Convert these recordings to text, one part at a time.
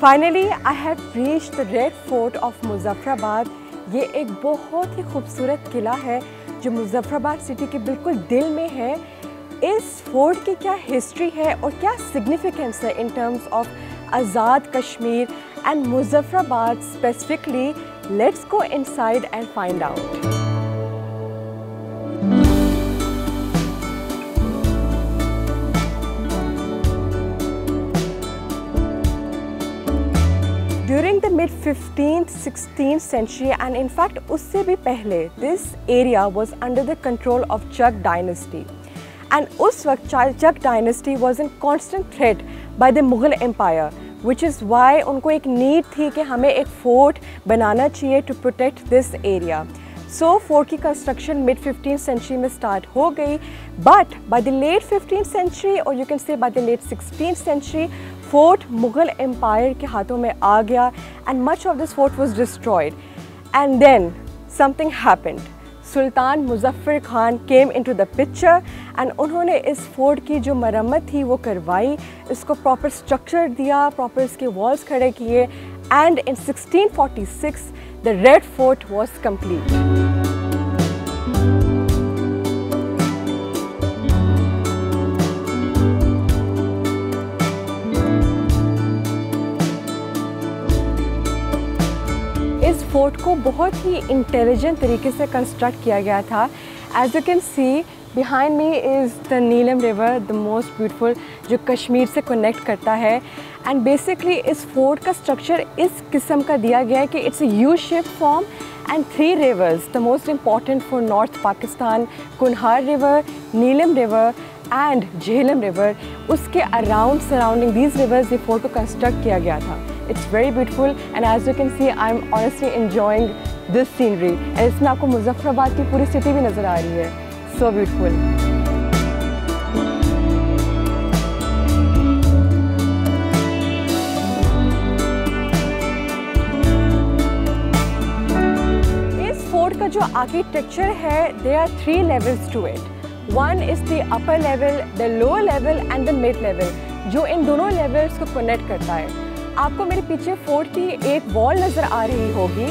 Finally I have reach the red fort of Muzaffarabad ये एक बहुत ही खूबसूरत किला है, जो मुजफ्फराबाद सिटी के बिल्कुल दिल में है। इस फोर्ट की क्या हिस्ट्री है और क्या सिग्निफिकेंस है in terms of Azad Kashmir and Muzaffarabad specifically let's go inside and find out During the mid 15th 16th century and in fact usse bhi pehle this area was under the control of Chugh dynasty and us waqt Chugh dynasty was in constant threat by the Mughal empire which is why उनको एक need थी कि हमें एक fort बनाना चाहिए to protect this area so fort की construction mid fifteen century में start हो गई but by the late fifteen century और you can say by the late sixteen century fort Mughal empire के हाथों में आ गया and much of this fort was destroyed and then something happened Sultan Muzaffar Khan came into the picture and उन्होंने इस fort की जो मरम्मत थी वो करवाई, इसको प्रॉपर स्ट्रक्चर दिया प्रॉपर इसके वॉल्स खड़े किए and in 1646 the red fort was complete fort को बहुत ही इंटेलिजेंट तरीके से कंस्ट्रक्ट किया गया था। As you can see behind me is the Neelum river the most beautiful जो कश्मीर से कनेक्ट करता है। एंड बेसिकली इस फोर्ट का स्ट्रक्चर इस किस्म का दिया गया है कि it's U shape form and three rivers the most important for north Pakistan Kunhar river Neelum river and Jhelum river उसके अराउंड सराउंडिंग दीज रिवर्स ये फोर्ट को कंस्ट्रक्ट किया गया था। It's very beautiful and as you can see, I'm honestly enjoying this scenery. And इसमें आपको मुजफ्फराबाद की पूरी सिटी भी नज़र आ रही है So beautiful. का जो आर्किटेक्चर है they are three levels to it one is the upper level the lower level and the mid level जो इन दोनों लेवल्स को कनेक्ट करता है आपको मेरे पीछे फोर्ट की एक वॉल नज़र आ रही होगी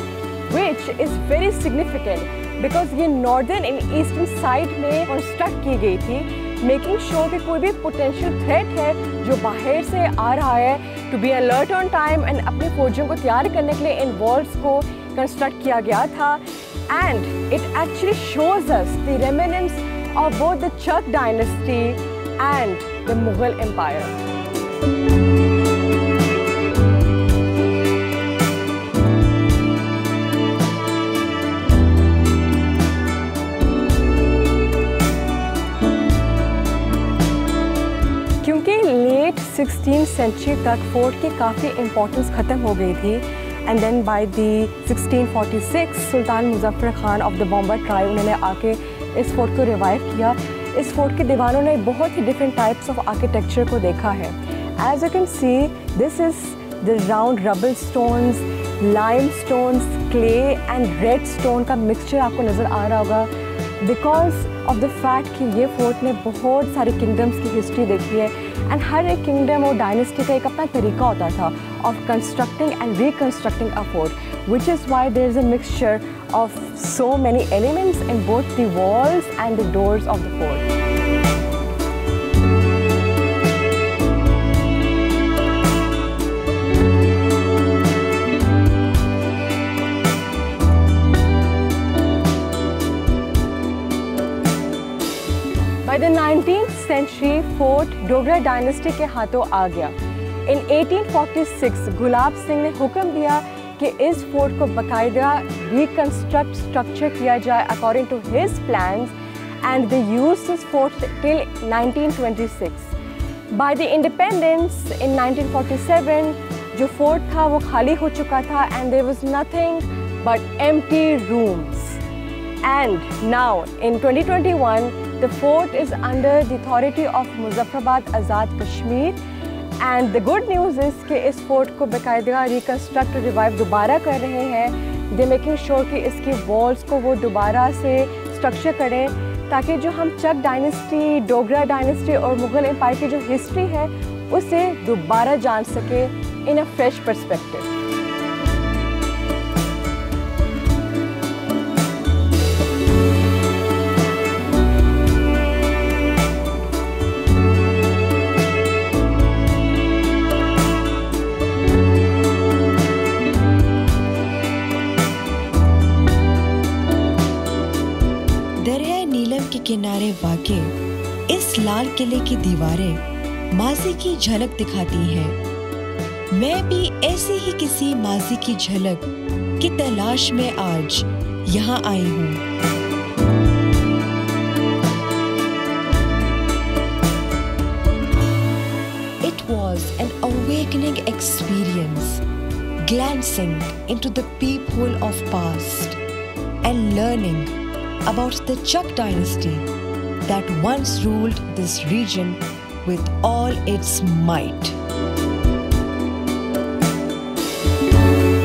which is very significant because ये नॉर्दर्न एंड ईस्टर्न साइड में कंस्ट्रक्ट की गई थी मेकिंग श्योर कि कोई भी पोटेंशियल थ्रेट है जो बाहर से आ रहा है to be alert on time and अपने फौजियों को तैयार करने के लिए इन वॉल्स को कंस्ट्रक्ट किया गया था। And it actually shows us the remnants of both the Chak dynasty and the Mughal empire sixteen century तक फोर्ट की काफ़ी इम्पोर्टेंस ख़त्म हो गई थी। And then by the 1646 Sultan Muzaffar Khan of the Bomba tribe उन्होंने आके इस फोर्ट को रिवाइव किया। इस फोर्ट के दीवानों ने बहुत ही डिफरेंट टाइप्स ऑफ़ आर्किटेक्चर को देखा है। As you can see this is the round rubble stones lime stones clay and red stone का मिक्सचर आपको नज़र आ रहा होगा। बिकॉज़ ऑफ़ द फैक्ट कि ये फोर्ट ने बहुत सारे किंगडम्स की हिस्ट्री देखी है एंड हर एक किंगडम और डायनेस्टी का एक अपना तरीका होता था of constructing and reconstructing a fort which is why there is a mixture of so many elements in both the walls and the doors of the fort the nineteen century fort Dogra dynasty के हाथों आ गया। इन 1846 गुलाब सिंह ने हुक्म दिया कि इस fort को बाकायदा रिकन्स्ट्रक्ट स्ट्रक्चर किया जाए according to his plans and they use this fort till 1926 by the independence in 1947 जो फोर्ट था वो खाली हो चुका था and there was nothing but M rooms and now in 2021 The fort is under the authority of Muzaffarabad Azad Kashmir and the good news is कि इस fort को बाकायदा रिकन्स्ट्रक्ट रिवाइव दोबारा कर रहे हैं दे मेकिंग श्योर कि इसकी वॉल्स को वो दोबारा से स्ट्रक्चर करें ताकि जो हम चक डायनेस्टी डोगरा डायनेस्टी और मुग़ल एम्पायर की जो हिस्ट्री है, उसे दोबारा जान सके इन अ फ्रेश perspective. किले की दीवारें माजी की झलक दिखाती हैं। मैं भी ऐसी ही किसी माजी की झलक की तलाश में आज यहाँ आई हूँ it was an awakening experience glancing into deep hole of past and learning about the Chak dynasty that once ruled this region with all its might.